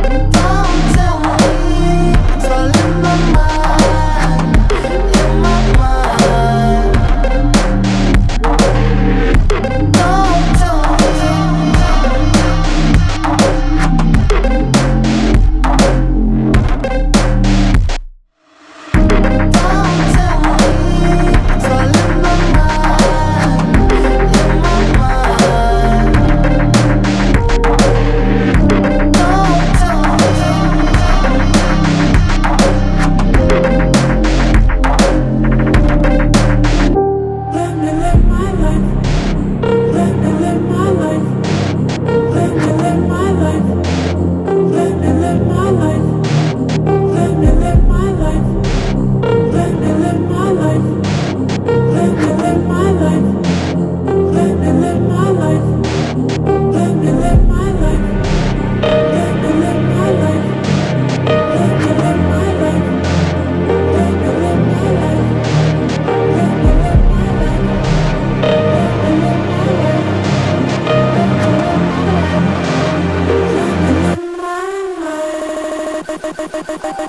Don't ハハハハ!